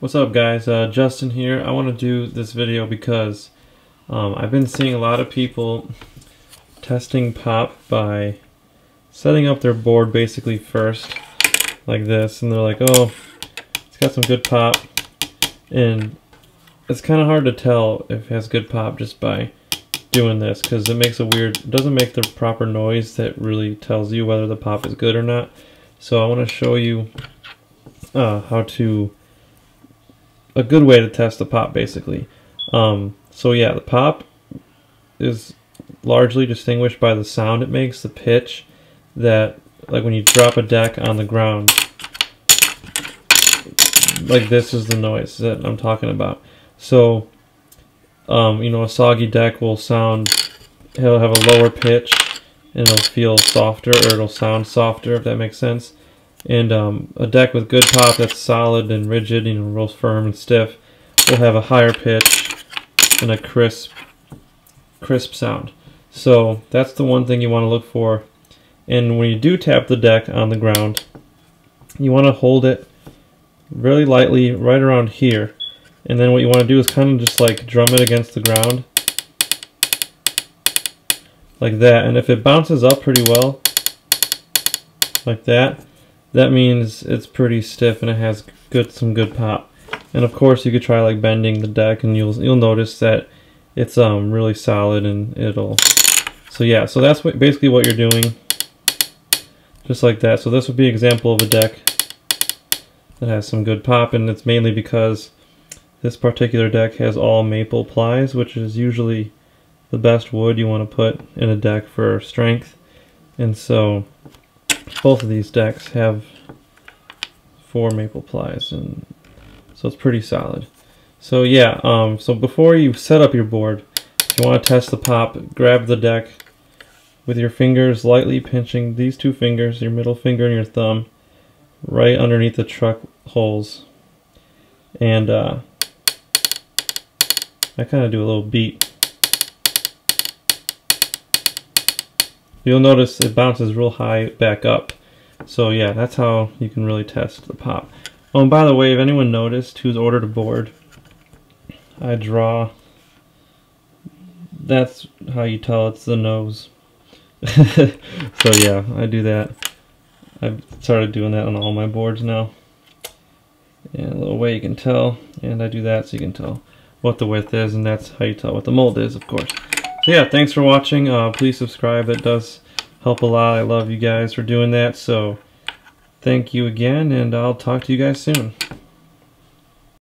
What's up guys, uh, Justin here. I want to do this video because um, I've been seeing a lot of people testing pop by setting up their board basically first like this and they're like oh it's got some good pop. And it's kind of hard to tell if it has good pop just by doing this because it makes a weird it doesn't make the proper noise that really tells you whether the pop is good or not. So I want to show you uh, how to a good way to test the pop basically. Um, so yeah, the pop is largely distinguished by the sound it makes, the pitch that like when you drop a deck on the ground like this is the noise that I'm talking about. So um, you know a soggy deck will sound it'll have a lower pitch and it'll feel softer or it'll sound softer if that makes sense. And um, a deck with good pop that's solid and rigid, you know, real firm and stiff, will have a higher pitch and a crisp, crisp sound. So that's the one thing you want to look for. And when you do tap the deck on the ground, you want to hold it really lightly right around here. And then what you want to do is kind of just like drum it against the ground. Like that. And if it bounces up pretty well, like that, that means it's pretty stiff and it has good some good pop. And of course you could try like bending the deck and you'll you'll notice that it's um really solid and it'll so yeah so that's what basically what you're doing. Just like that. So this would be an example of a deck that has some good pop and it's mainly because this particular deck has all maple plies which is usually the best wood you want to put in a deck for strength. And so both of these decks have four maple plies and so it's pretty solid. So yeah um, so before you set up your board if you want to test the pop grab the deck with your fingers lightly pinching these two fingers your middle finger and your thumb right underneath the truck holes. And uh, I kind of do a little beat you'll notice it bounces real high back up. So yeah, that's how you can really test the pop. Oh, and by the way, if anyone noticed who's ordered a board, I draw, that's how you tell it's the nose. so yeah, I do that. I've started doing that on all my boards now. And a little way you can tell, and I do that so you can tell what the width is, and that's how you tell what the mold is, of course. So yeah, thanks for watching. Uh, please subscribe. That does help a lot. I love you guys for doing that. So thank you again, and I'll talk to you guys soon.